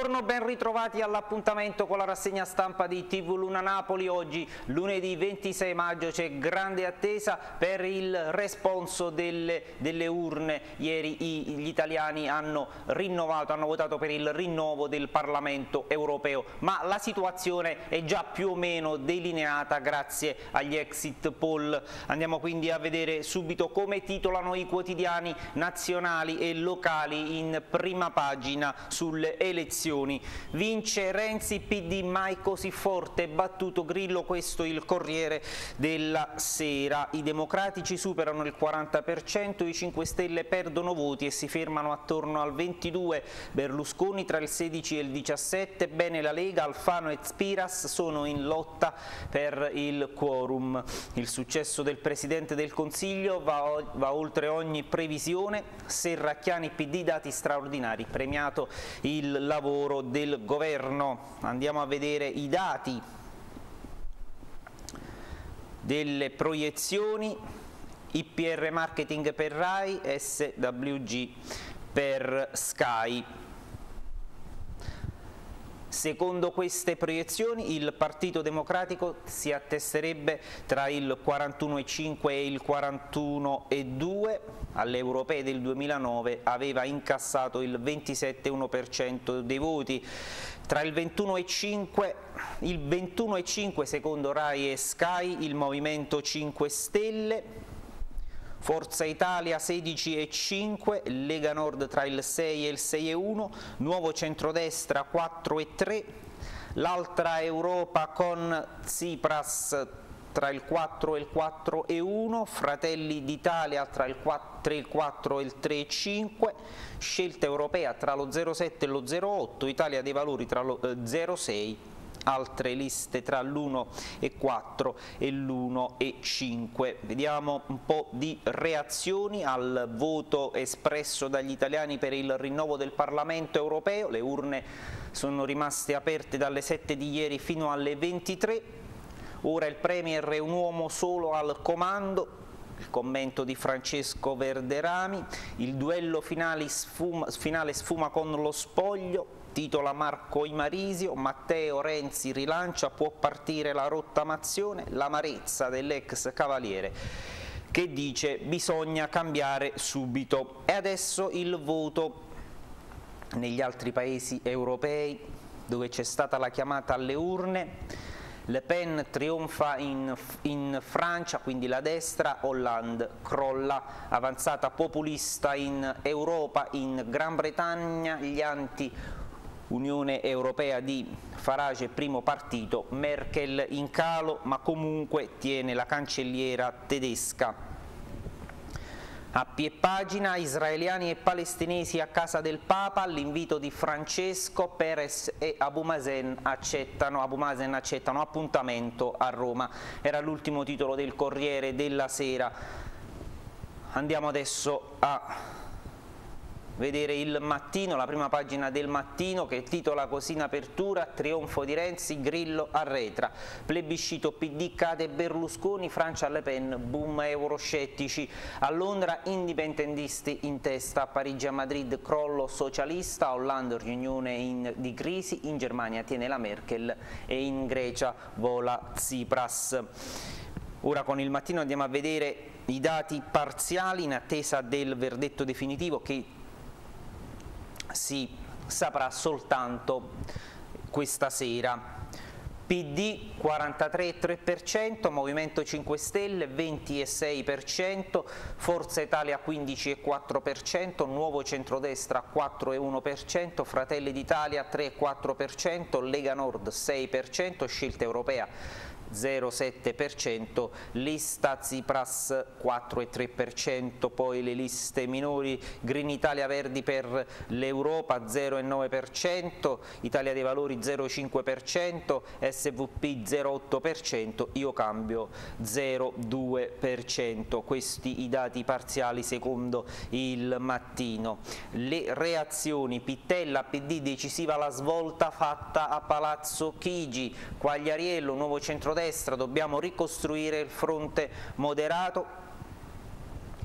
Buongiorno, ben ritrovati all'appuntamento con la rassegna stampa di TV Luna Napoli. Oggi, lunedì 26 maggio, c'è grande attesa per il responso delle, delle urne. Ieri i, gli italiani hanno rinnovato, hanno votato per il rinnovo del Parlamento europeo, ma la situazione è già più o meno delineata grazie agli exit poll. Andiamo quindi a vedere subito come titolano i quotidiani nazionali e locali in prima pagina sulle elezioni elezioni. Vince Renzi, PD mai così forte, battuto Grillo, questo il Corriere della Sera. I democratici superano il 40%, i 5 Stelle perdono voti e si fermano attorno al 22%, Berlusconi tra il 16 e il 17%, bene la Lega, Alfano e Spiras sono in lotta per il quorum. Il successo del Presidente del Consiglio va, va oltre ogni previsione, Serracchiani PD dati straordinari, premiato il lavoro del governo. Andiamo a vedere i dati delle proiezioni IPR Marketing per RAI, SWG per Sky. Secondo queste proiezioni il Partito Democratico si attesterebbe tra il 41,5 e il 41,2, alle europee del 2009 aveva incassato il 27,1% dei voti, tra il 21,5 il 21,5 secondo RAI e Sky il Movimento 5 Stelle, Forza Italia 16,5, Lega Nord tra il 6 e il 6,1, Nuovo Centrodestra 4,3, l'altra Europa con Tsipras tra il 4 e il 4 e 1, Fratelli d'Italia tra il 4, il 4 e il 3 e 5, Scelta Europea tra lo 0,7 e lo 0,8, Italia dei Valori tra lo eh, 0,6 altre liste tra l'1 e 4 e l'1 e 5. Vediamo un po' di reazioni al voto espresso dagli italiani per il rinnovo del Parlamento europeo, le urne sono rimaste aperte dalle 7 di ieri fino alle 23, ora il Premier è un uomo solo al comando, il commento di Francesco Verderami, il duello finale sfuma, finale sfuma con lo spoglio, titola Marco Imarisio, Matteo Renzi rilancia, può partire la rottamazione, l'amarezza dell'ex cavaliere che dice bisogna cambiare subito. E adesso il voto negli altri paesi europei dove c'è stata la chiamata alle urne, le Pen trionfa in, in, Francia, quindi la destra, Hollande crolla, avanzata populista in Europa, in Gran Bretagna, gli anti Unione Europea di Farage primo partito, Merkel in calo ma comunque tiene la cancelliera tedesca. A pie pagina, israeliani e palestinesi a casa del Papa, l'invito di Francesco, Perez e Abu Mazen accettano, Abu Mazen accettano appuntamento a Roma. Era l'ultimo titolo del Corriere della Sera. Andiamo adesso a vedere il mattino, la prima pagina del mattino che titola così in apertura Trionfo di Renzi, Grillo arretra, plebiscito PD cade Berlusconi, Francia Le Pen, boom euroscettici, a Londra indipendentisti in testa, a Parigi a Madrid crollo socialista, Hollande riunione in, di crisi, in Germania tiene la Merkel e in Grecia vola Tsipras. Ora con il mattino andiamo a vedere i dati parziali in attesa del verdetto definitivo che si saprà soltanto questa sera. PD 43,3%, Movimento 5 Stelle 20,6%, Forza Italia 15,4%, Nuovo Centrodestra 4,1%, Fratelli d'Italia 3,4%, Lega Nord 6%, Scelta Europea 0,7%, lista Tsipras 4,3%, poi le liste minori Green Italia Verdi per l'Europa 0,9%, Italia dei Valori 0,5%, SVP 0,8%, Io Cambio 0,2%. Questi i dati parziali secondo il mattino. Le reazioni, Pittella, PD decisiva la svolta fatta a Palazzo Chigi, Quagliariello, nuovo centrodestra centrodestra, dobbiamo ricostruire il fronte moderato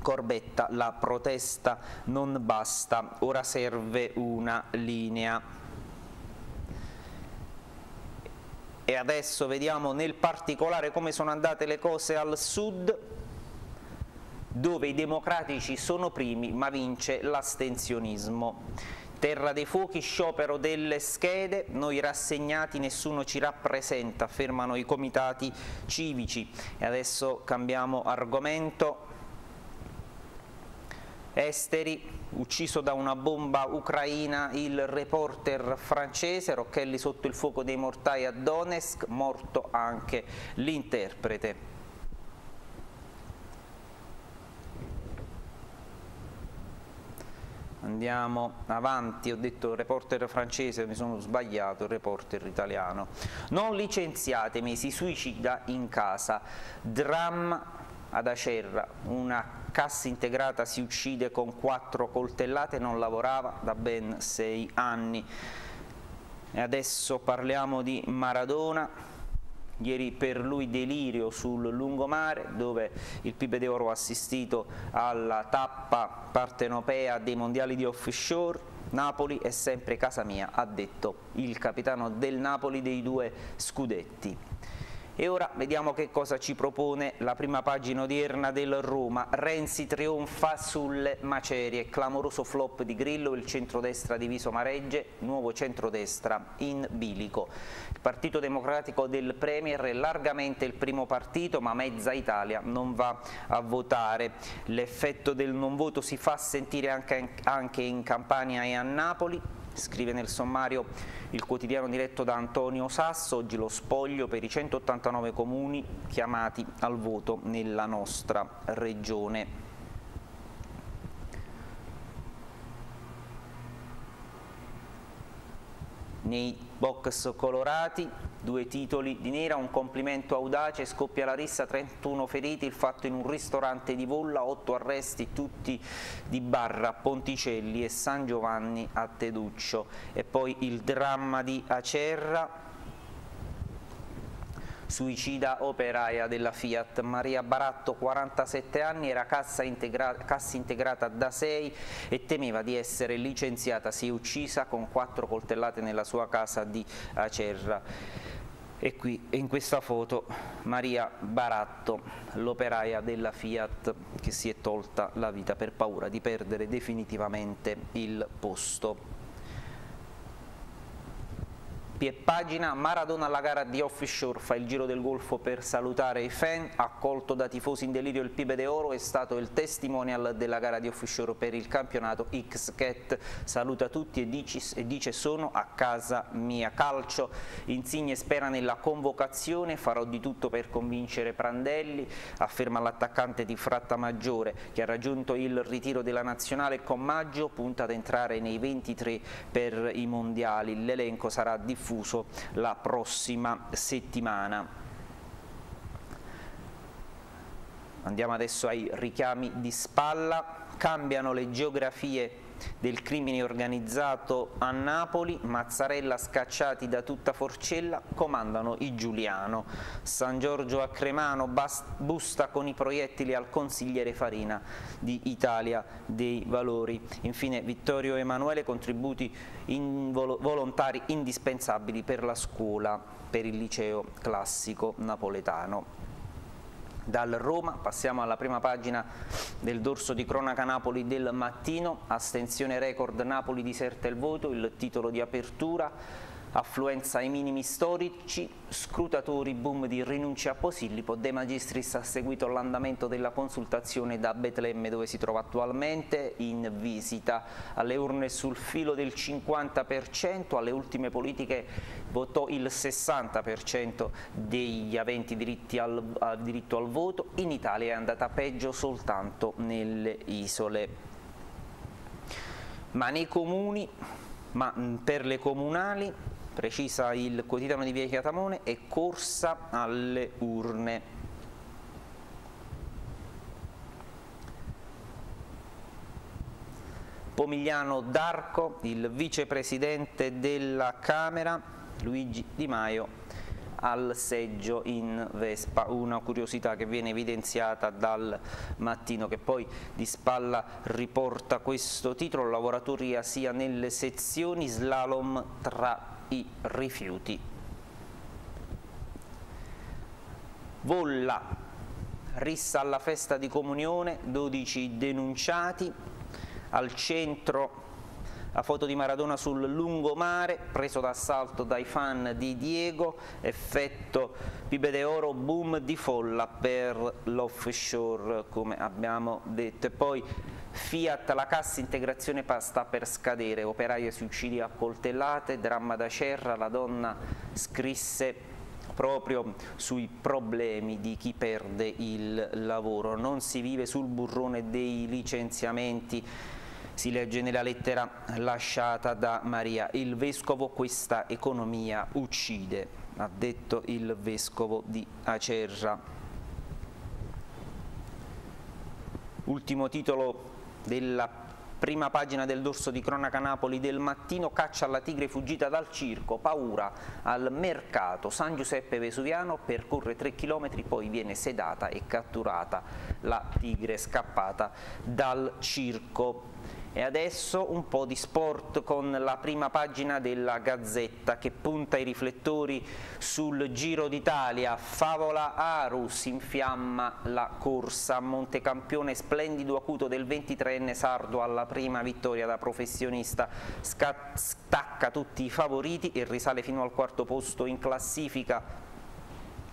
Corbetta, la protesta non basta, ora serve una linea. E adesso vediamo nel particolare come sono andate le cose al sud, dove i democratici sono primi ma vince l'astensionismo. Terra dei fuochi, sciopero delle schede, noi rassegnati nessuno ci rappresenta, affermano i comitati civici. E adesso cambiamo argomento. Esteri, ucciso da una bomba ucraina il reporter francese, Rocchelli sotto il fuoco dei mortai a Donetsk, morto anche l'interprete. Andiamo avanti, ho detto reporter francese, mi sono sbagliato, reporter italiano. Non licenziatemi, si suicida in casa. Dramma ad Acerra, una cassa integrata si uccide con quattro coltellate, non lavorava da ben sei anni. E adesso parliamo di Maradona, ieri per lui delirio sul lungomare dove il Pibe d'Oro ha assistito alla tappa partenopea dei mondiali di offshore Napoli è sempre casa mia, ha detto il capitano del Napoli dei due scudetti. E ora vediamo che cosa ci propone la prima pagina odierna del Roma. Renzi trionfa sulle macerie, clamoroso flop di Grillo, il centrodestra diviso maregge, nuovo centrodestra in bilico. Il Partito Democratico del Premier è largamente il primo partito ma mezza Italia non va a votare. L'effetto del non voto si fa sentire anche, anche in Campania e a Napoli, scrive nel sommario il quotidiano diretto da Antonio Sasso, oggi lo spoglio per i 189 comuni chiamati al voto nella nostra regione. Nei box colorati, due titoli di nera, un complimento audace, scoppia la rissa, 31 feriti, il fatto in un ristorante di Volla, 8 arresti, tutti di Barra, Ponticelli e San Giovanni a Teduccio. E poi il dramma di Acerra, suicida operaia della Fiat. Maria Baratto, 47 anni, era cassa, integra cassa integrata da 6 e temeva di essere licenziata, si è uccisa con quattro coltellate nella sua casa di Acerra. E qui in questa foto Maria Baratto, l'operaia della Fiat che si è tolta la vita per paura di perdere definitivamente il posto. Pagina Maradona alla gara di offshore, fa il giro del golfo per salutare i fan, accolto da tifosi in delirio il Pibe de Oro, è stato il testimonial della gara di offshore per il campionato X-Cat, saluta tutti e dice, e dice sono a casa mia. Calcio, Insigne spera nella convocazione, farò di tutto per convincere Prandelli, afferma l'attaccante di Frattamaggiore che ha raggiunto il ritiro della nazionale con Maggio, punta ad entrare nei 23 per i mondiali, l'elenco sarà diffuso diffuso la prossima settimana. Andiamo adesso ai richiami di spalla, cambiano le geografie del crimine organizzato a Napoli, Mazzarella scacciati da tutta Forcella, comandano i Giuliano. San Giorgio a Cremano busta con i proiettili al consigliere Farina di Italia dei Valori. Infine Vittorio Emanuele, contributi in volontari indispensabili per la scuola, per il liceo classico napoletano dal Roma, passiamo alla prima pagina del dorso di cronaca Napoli del mattino, astensione record Napoli diserta il voto, il titolo di apertura, affluenza ai minimi storici, scrutatori, boom di rinuncia a Posillipo, De Magistris ha seguito l'andamento della consultazione da Betlemme dove si trova attualmente in visita alle urne sul filo del 50%, alle ultime politiche votò il 60% degli aventi al, diritto al voto, in Italia è andata peggio soltanto nelle isole. Ma nei comuni, ma per le comunali precisa il quotidiano di Via Chiatamone, è corsa alle urne. Pomigliano D'Arco, il vicepresidente della Camera, Luigi Di Maio, al seggio in Vespa, una curiosità che viene evidenziata dal mattino che poi di spalla riporta questo titolo, lavoratoria sia nelle sezioni slalom tra i rifiuti. Volla, rissa alla festa di comunione, 12 denunciati, al centro la foto di Maradona sul lungomare, preso d'assalto dai fan di Diego, effetto Pibe de Oro, boom di folla per l'offshore, come abbiamo detto. E poi Fiat, la cassa integrazione sta per scadere, operaie suicidi a coltellate, dramma da Cerra, la donna scrisse proprio sui problemi di chi perde il lavoro. Non si vive sul burrone dei licenziamenti si legge nella lettera lasciata da Maria, il vescovo questa economia uccide, ha detto il vescovo di Acerra. Ultimo titolo della prima pagina del dorso di cronaca Napoli del mattino, caccia alla tigre fuggita dal circo, paura al mercato, San Giuseppe Vesuviano percorre 3 km, poi viene sedata e catturata la tigre scappata dal circo. E adesso un po' di sport con la prima pagina della Gazzetta che punta i riflettori sul Giro d'Italia. Favola Arus infiamma la corsa. Montecampione splendido acuto del 23enne sardo alla prima vittoria da professionista. Stacca tutti i favoriti e risale fino al quarto posto in classifica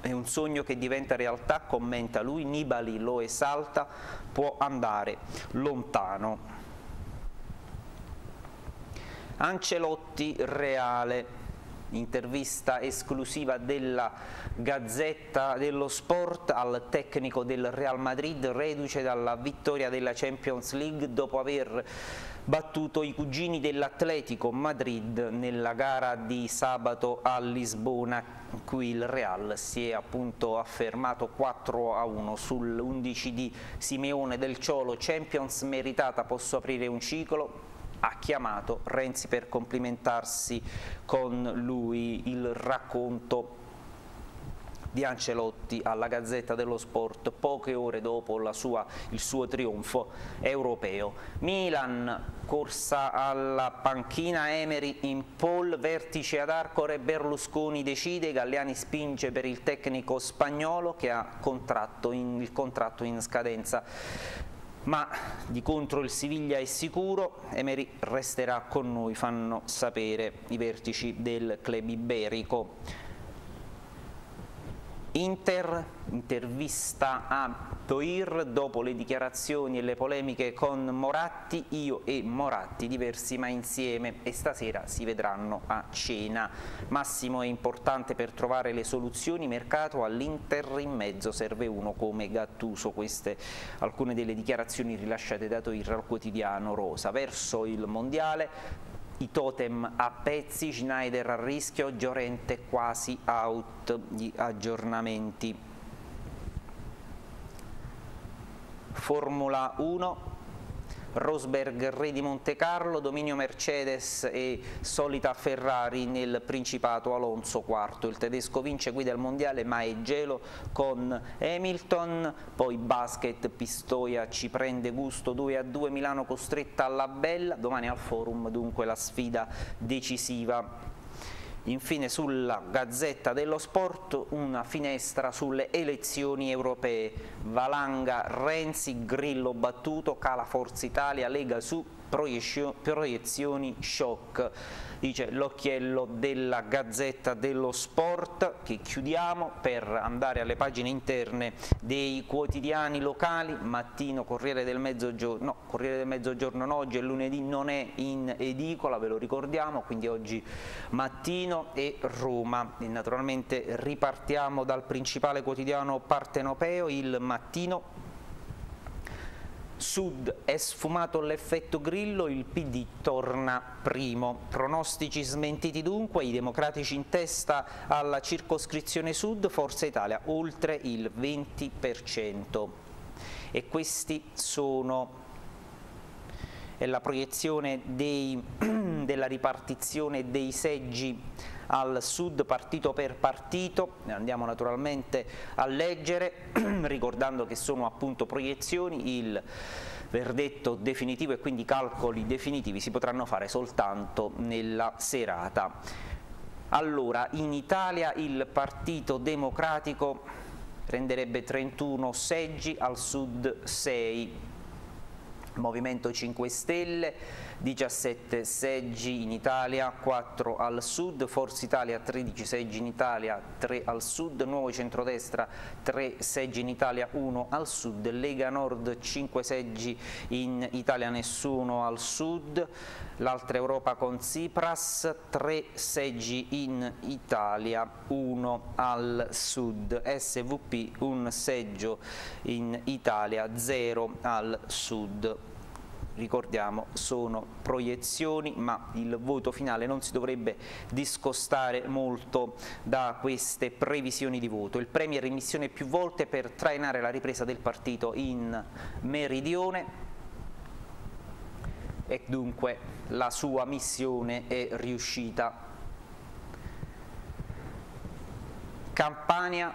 è un sogno che diventa realtà, commenta lui, Nibali lo esalta, può andare lontano. Ancelotti Reale, intervista esclusiva della Gazzetta dello Sport al tecnico del Real Madrid, reduce dalla vittoria della Champions League dopo aver battuto i cugini dell'Atletico Madrid nella gara di sabato a Lisbona. Qui il Real si è appunto affermato 4 a 1 sull'11 di Simeone del Ciolo. Champions meritata posso aprire un ciclo ha chiamato Renzi per complimentarsi con lui il racconto di Ancelotti alla Gazzetta dello Sport poche ore dopo sua, il suo trionfo europeo. Milan, corsa alla panchina, Emery in pole, vertice ad Arcore, Berlusconi decide, Galliani spinge per il tecnico spagnolo che ha contratto in, il contratto in scadenza ma di contro il Siviglia è sicuro, Emery resterà con noi, fanno sapere i vertici del club iberico. Inter, intervista a Toir, dopo le dichiarazioni e le polemiche con Moratti, io e Moratti diversi ma insieme e stasera si vedranno a cena. Massimo è importante per trovare le soluzioni, mercato all'Inter in mezzo serve uno come Gattuso, queste alcune delle dichiarazioni rilasciate da Toir al quotidiano Rosa. Verso il mondiale i totem a pezzi, Schneider a rischio, Giorente quasi out gli aggiornamenti. Formula 1, Rosberg re di Monte Carlo, dominio Mercedes e solita Ferrari nel Principato Alonso quarto. Il tedesco vince guida il mondiale ma è gelo con Hamilton, poi basket Pistoia ci prende gusto 2 a 2 Milano costretta alla bella, domani al forum dunque la sfida decisiva Infine sulla Gazzetta dello Sport una finestra sulle elezioni europee. Valanga, Renzi, Grillo battuto, cala Forza Italia, Lega su, proiezioni shock dice l'occhiello della Gazzetta dello Sport che chiudiamo per andare alle pagine interne dei quotidiani locali, mattino Corriere del Mezzogiorno, no, Corriere del Mezzogiorno no, oggi è lunedì, non è in edicola, ve lo ricordiamo, quindi oggi mattino e Roma. E naturalmente ripartiamo dal principale quotidiano partenopeo, il mattino Sud è sfumato l'effetto Grillo, il PD torna primo. Pronostici smentiti dunque, i democratici in testa alla circoscrizione Sud, Forza Italia oltre il 20%. E questi sono è la proiezione dei, della ripartizione dei seggi al sud partito per partito, andiamo naturalmente a leggere ricordando che sono appunto proiezioni, il verdetto definitivo e quindi i calcoli definitivi si potranno fare soltanto nella serata. Allora, in Italia il Partito Democratico renderebbe 31 seggi, al sud 6. Movimento 5 Stelle 17 seggi in Italia, 4 al sud, Forza Italia 13 seggi in Italia, 3 al sud, Nuovo Centrodestra 3 seggi in Italia, 1 al sud, Lega Nord 5 seggi in Italia, nessuno al sud, l'altra Europa con Tsipras 3 seggi in Italia, 1 al sud, SVP un seggio in Italia, 0 al sud ricordiamo sono proiezioni ma il voto finale non si dovrebbe discostare molto da queste previsioni di voto. Il Premier in missione più volte per trainare la ripresa del partito in meridione e dunque la sua missione è riuscita. Campania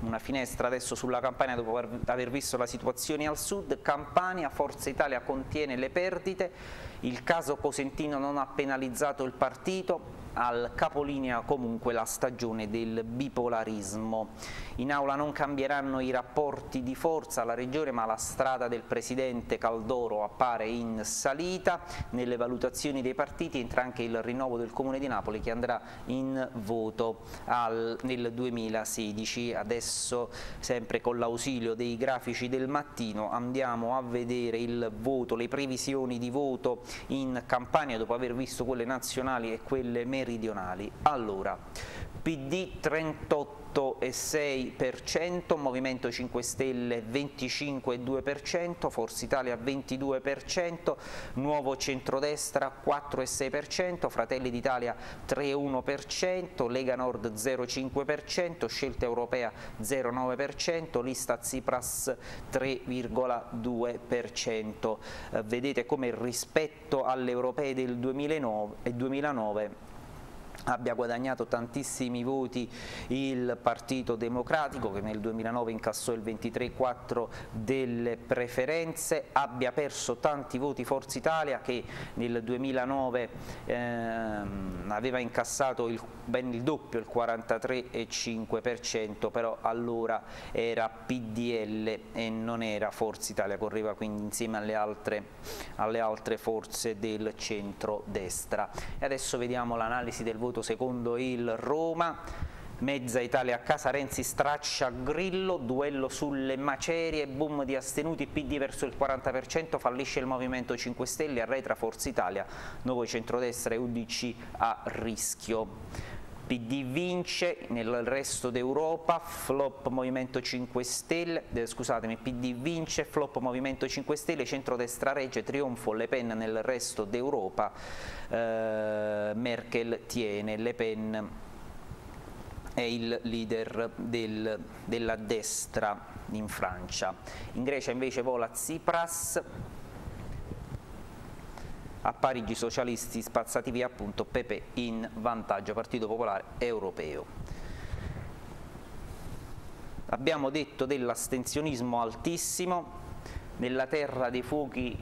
una finestra adesso sulla Campania dopo aver visto la situazione al sud, Campania, Forza Italia contiene le perdite, il caso Cosentino non ha penalizzato il partito, al capolinea comunque la stagione del bipolarismo. In aula non cambieranno i rapporti di forza alla Regione ma la strada del Presidente Caldoro appare in salita. Nelle valutazioni dei partiti entra anche il rinnovo del Comune di Napoli che andrà in voto al, nel 2016. Adesso sempre con l'ausilio dei grafici del mattino andiamo a vedere il voto, le previsioni di voto in Campania dopo aver visto quelle nazionali e quelle meridionali. Allora, PD 38 28,6%, Movimento 5 Stelle 25,2%, Forza Italia 22%, Nuovo Centrodestra 4,6%, Fratelli d'Italia 3,1%, Lega Nord 0,5%, Scelta Europea 0,9%, Lista Tsipras 3,2%. Eh, vedete come rispetto alle europee del 2009, 2009 abbia guadagnato tantissimi voti il Partito Democratico che nel 2009 incassò il 23,4 delle preferenze, abbia perso tanti voti Forza Italia che nel 2009 ehm, aveva incassato il, ben il doppio, il 43,5%, però allora era PDL e non era Forza Italia, correva quindi insieme alle altre, alle altre forze del centro-destra. E adesso vediamo l'analisi del voto voto secondo il Roma, mezza Italia a casa, Renzi straccia Grillo, duello sulle macerie, boom di astenuti, PD verso il 40%, fallisce il Movimento 5 Stelle, arretra Forza Italia, nuovo centrodestra e UDC a rischio. PD vince nel resto d'Europa, flop Movimento 5 Stelle, eh, scusatemi, PD vince, flop Movimento 5 Stelle, centrodestra regge, trionfo Le Pen nel resto d'Europa, eh, Merkel tiene, Le Pen è il leader del, della destra in Francia. In Grecia invece vola Tsipras, a Parigi socialisti spazzati via appunto Pepe in vantaggio Partito Popolare Europeo. Abbiamo detto dell'astensionismo altissimo, nella terra dei fuochi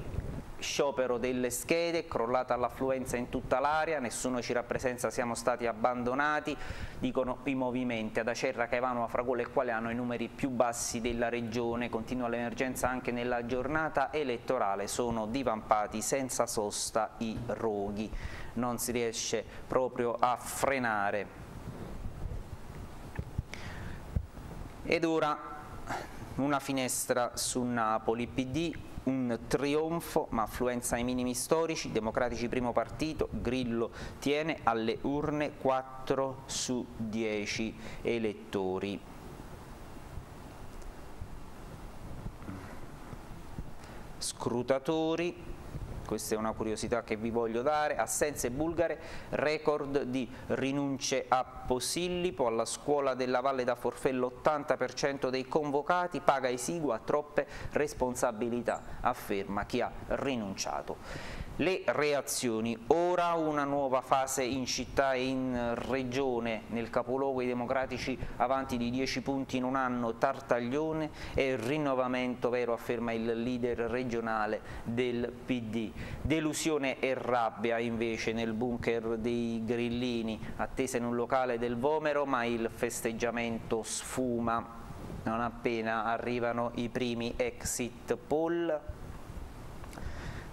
sciopero delle schede, crollata l'affluenza in tutta l'area, nessuno ci rappresenta, siamo stati abbandonati, dicono i movimenti. Ad Acerra, Caivano, Afragola e quale hanno i numeri più bassi della regione, continua l'emergenza anche nella giornata elettorale, sono divampati senza sosta i roghi, non si riesce proprio a frenare. Ed ora una finestra su Napoli, PD un trionfo ma affluenza ai minimi storici, democratici primo partito, Grillo tiene alle urne 4 su 10 elettori. Scrutatori, questa è una curiosità che vi voglio dare, assenze bulgare, record di rinunce a Posillipo, alla scuola della Valle da Forfello l'80% dei convocati, paga esigua, troppe responsabilità, afferma chi ha rinunciato le reazioni. Ora una nuova fase in città e in regione, nel capoluogo i democratici avanti di 10 punti in un anno, Tartaglione e rinnovamento vero, afferma il leader regionale del PD. Delusione e rabbia invece nel bunker dei grillini, attesa in un locale del Vomero ma il festeggiamento sfuma non appena arrivano i primi exit poll.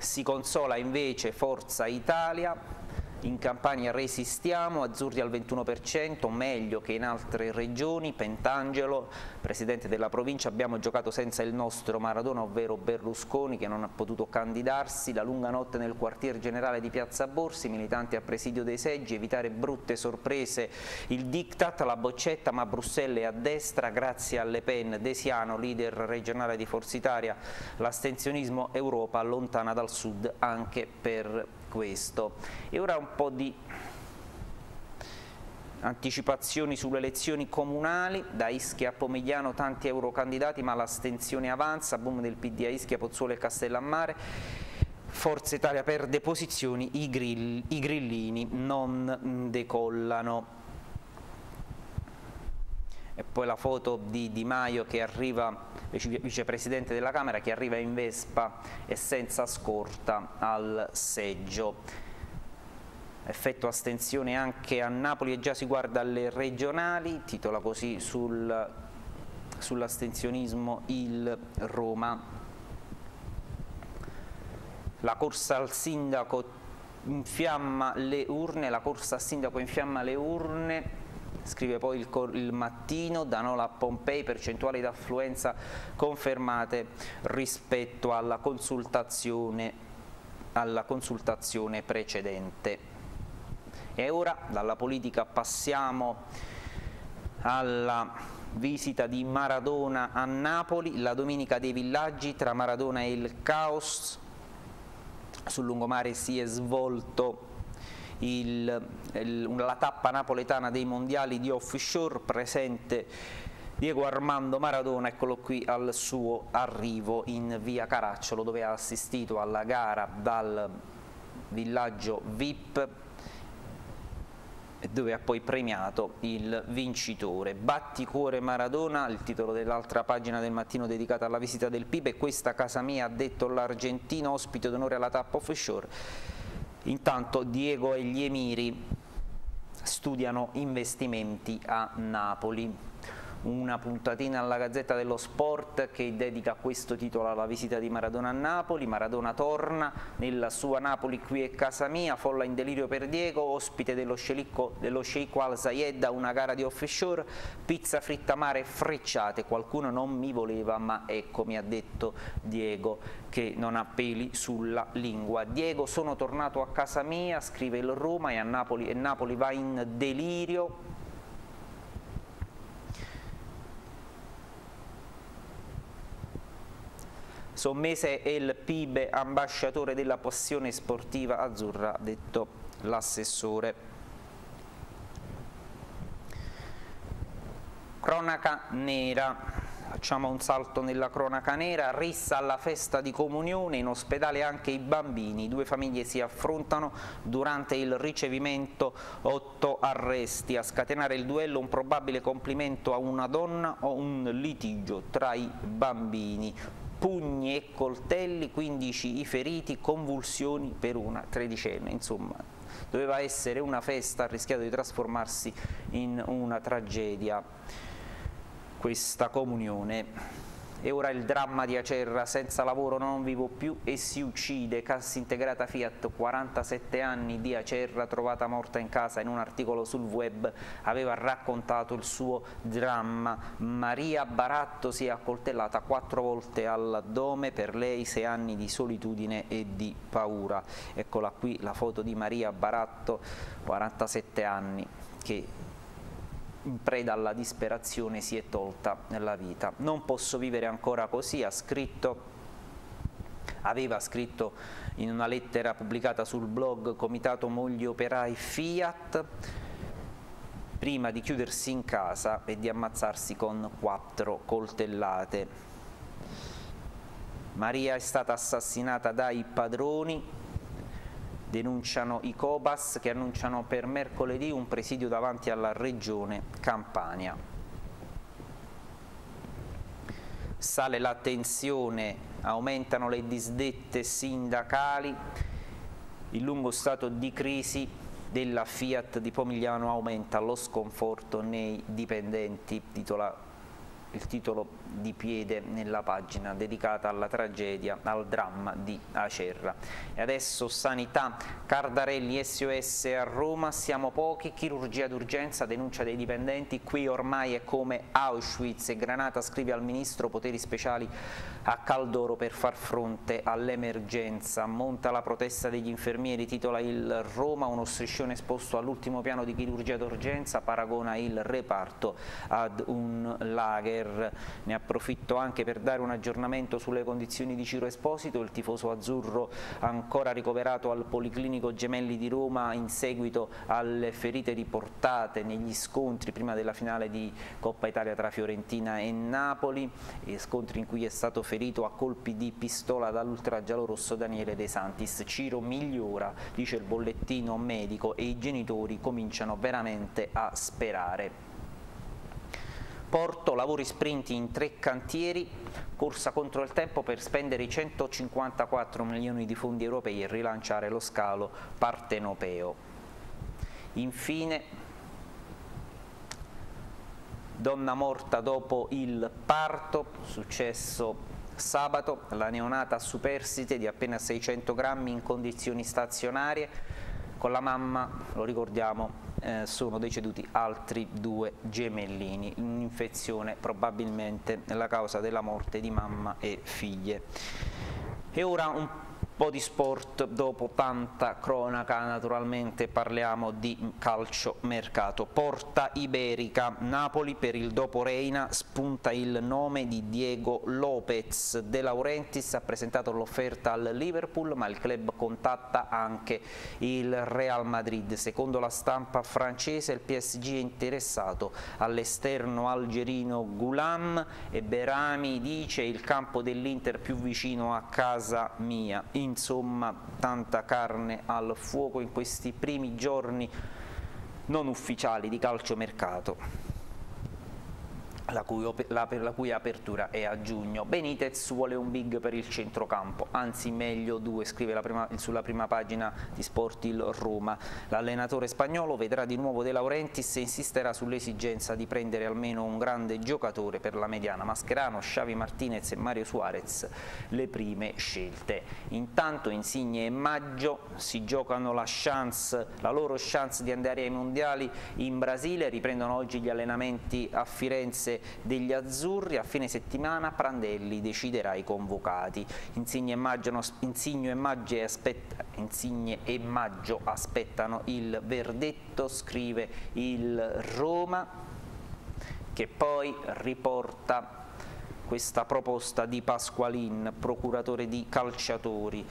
Si consola invece Forza Italia in Campania resistiamo, azzurri al 21%, meglio che in altre regioni, Pentangelo, presidente della provincia, abbiamo giocato senza il nostro Maradona, ovvero Berlusconi che non ha potuto candidarsi, la lunga notte nel quartier generale di Piazza Borsi, militanti a presidio dei seggi, evitare brutte sorprese, il diktat, la boccetta, ma Bruxelles è a destra, grazie a Le Pen, Desiano, leader regionale di Forza Italia, l'astensionismo Europa allontana dal sud anche per questo. E ora un po' di anticipazioni sulle elezioni comunali, da Ischia a Pomigliano tanti eurocandidati ma l'astensione avanza, boom del PD a Ischia, Pozzuolo e Castellammare, Forza Italia perde posizioni, i, grill, i grillini non decollano. E poi la foto di Di Maio che arriva, vicepresidente della Camera, che arriva in Vespa e senza scorta al seggio effetto astensione anche a Napoli e già si guarda alle regionali, titola così sul, sull'astensionismo il Roma. La corsa al sindaco infiamma le urne, la corsa al sindaco infiamma le urne, scrive poi il, il mattino, da Nola a Pompei, percentuali d'affluenza confermate rispetto alla consultazione, alla consultazione precedente. E ora dalla politica passiamo alla visita di Maradona a Napoli, la domenica dei villaggi tra Maradona e il caos, sul lungomare si è svolto il, il, la tappa napoletana dei mondiali di offshore, presente Diego Armando Maradona, eccolo qui al suo arrivo in via Caracciolo dove ha assistito alla gara dal villaggio VIP dove ha poi premiato il vincitore. Batti cuore Maradona, il titolo dell'altra pagina del mattino dedicata alla visita del PIB e questa casa mia ha detto l'argentino ospite d'onore alla tappa offshore. Intanto Diego e gli emiri studiano investimenti a Napoli una puntatina alla Gazzetta dello Sport che dedica questo titolo alla visita di Maradona a Napoli, Maradona torna nella sua Napoli qui è casa mia, folla in delirio per Diego, ospite dello sceicco, dello sceicco Al Zayed una gara di offshore, pizza fritta mare frecciate, qualcuno non mi voleva ma ecco mi ha detto Diego che non ha peli sulla lingua. Diego sono tornato a casa mia, scrive il Roma e Napoli, e Napoli va in delirio Sommese è il PIB ambasciatore della passione sportiva azzurra, detto l'assessore. Cronaca nera, facciamo un salto nella cronaca nera, rissa alla festa di comunione, in ospedale anche i bambini, due famiglie si affrontano durante il ricevimento, otto arresti, a scatenare il duello un probabile complimento a una donna o un litigio tra i bambini, pugni e coltelli, 15 i feriti, convulsioni per una tredicenne, insomma doveva essere una festa, ha rischiato di trasformarsi in una tragedia questa comunione. E ora il dramma di Acerra, senza lavoro non vivo più e si uccide, cassa integrata Fiat, 47 anni di Acerra, trovata morta in casa in un articolo sul web, aveva raccontato il suo dramma. Maria Baratto si è accoltellata quattro volte all'addome, per lei sei anni di solitudine e di paura. Eccola qui la foto di Maria Baratto, 47 anni, che in preda alla disperazione si è tolta la vita. Non posso vivere ancora così, ha scritto aveva scritto in una lettera pubblicata sul blog Comitato Mogli Operai Fiat prima di chiudersi in casa e di ammazzarsi con quattro coltellate. Maria è stata assassinata dai padroni denunciano i Cobas che annunciano per mercoledì un presidio davanti alla regione Campania. Sale la tensione, aumentano le disdette sindacali, il lungo stato di crisi della Fiat di Pomigliano aumenta lo sconforto nei dipendenti, titola il titolo di piede nella pagina dedicata alla tragedia, al dramma di Acerra. E adesso sanità, Cardarelli SOS a Roma, siamo pochi, chirurgia d'urgenza, denuncia dei dipendenti, qui ormai è come Auschwitz e Granata scrive al ministro poteri speciali a Caldoro per far fronte all'emergenza. Monta la protesta degli infermieri, titola il Roma, uno striscione esposto all'ultimo piano di chirurgia d'urgenza, paragona il reparto ad un lager. Ne approfitto anche per dare un aggiornamento sulle condizioni di Ciro Esposito, il tifoso azzurro ancora ricoverato al Policlinico Gemelli di Roma in seguito alle ferite riportate negli scontri prima della finale di Coppa Italia tra Fiorentina e Napoli, scontri in cui è stato ferito a colpi di pistola dall'ultra giallorosso Daniele De Santis. Ciro migliora, dice il bollettino medico e i genitori cominciano veramente a sperare. Porto, lavori sprint in tre cantieri, corsa contro il tempo per spendere i 154 milioni di fondi europei e rilanciare lo scalo partenopeo. Infine, donna morta dopo il parto, successo Sabato la neonata superstite di appena 600 grammi in condizioni stazionarie, con la mamma, lo ricordiamo, eh, sono deceduti altri due gemellini, un'infezione probabilmente la causa della morte di mamma e figlie. E ora un po' di sport, dopo tanta cronaca naturalmente parliamo di calcio mercato. Porta Iberica, Napoli per il dopo Reina, spunta il nome di Diego Lopez. De Laurentiis ha presentato l'offerta al Liverpool ma il club contatta anche il Real Madrid. Secondo la stampa francese il PSG è interessato all'esterno algerino Goulam e Berami dice il campo dell'Inter più vicino a casa mia. In insomma tanta carne al fuoco in questi primi giorni non ufficiali di calciomercato la cui, la, la cui apertura è a giugno. Benitez vuole un big per il centrocampo, anzi meglio due, scrive prima, sulla prima pagina di Sport il Roma. L'allenatore spagnolo vedrà di nuovo De Laurentiis e insisterà sull'esigenza di prendere almeno un grande giocatore per la mediana. Mascherano, Xavi Martinez e Mario Suarez le prime scelte. Intanto Insigne e Maggio si giocano la, chance, la loro chance di andare ai mondiali in Brasile, riprendono oggi gli allenamenti a Firenze degli azzurri, a fine settimana Prandelli deciderà i convocati. Insigne e Maggio, Insigne e Maggio, aspetta, Insigne e Maggio aspettano il verdetto, scrive il Roma, che poi riporta questa proposta di Pasqualin, procuratore di calciatori.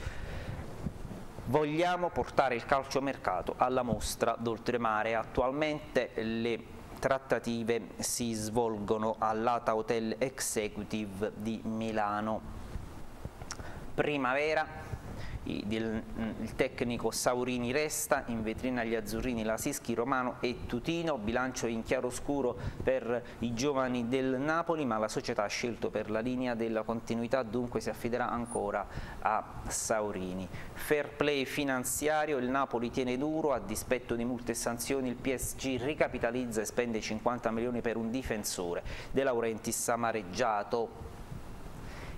Vogliamo portare il calciomercato alla mostra d'oltremare. Attualmente le trattative si svolgono all'Ata Hotel Executive di Milano. Primavera il, il, tecnico Saurini resta, in vetrina gli azzurrini Lasischi, Romano e Tutino, bilancio in chiaroscuro per i giovani del Napoli, ma la società ha scelto per la linea della continuità, dunque si affiderà ancora a Saurini. Fair play finanziario, il Napoli tiene duro, a dispetto di multe e sanzioni il PSG ricapitalizza e spende 50 milioni per un difensore. De Laurentiis amareggiato,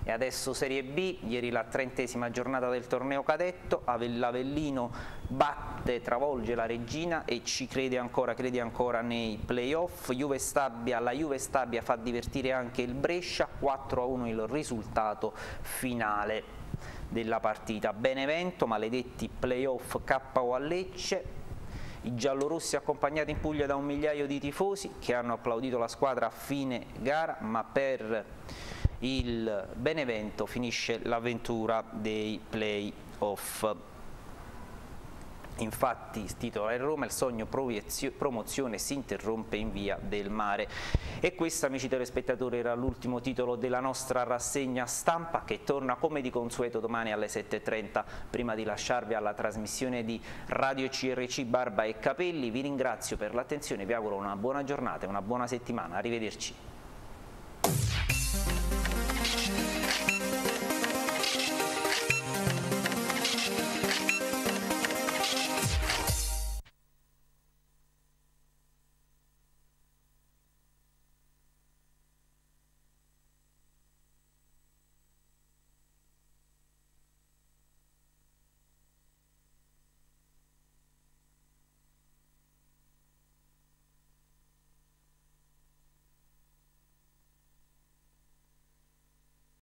e adesso Serie B, ieri la trentesima giornata del torneo cadetto, l'Avellino batte, travolge la Regina e ci crede ancora, crede ancora nei playoff, Juve Stabia, la Juve Stabia fa divertire anche il Brescia, 4-1 il risultato finale della partita. Benevento, maledetti playoff KO a Lecce, i giallorossi accompagnati in Puglia da un migliaio di tifosi che hanno applaudito la squadra a fine gara, ma per il Benevento finisce l'avventura dei play-off. Infatti, titola il Roma, il sogno promozione si interrompe in via del mare. E questo, amici telespettatori, era l'ultimo titolo della nostra rassegna stampa che torna come di consueto domani alle 7.30. Prima di lasciarvi alla trasmissione di Radio CRC Barba e Capelli, vi ringrazio per l'attenzione, vi auguro una buona giornata e una buona settimana. Arrivederci.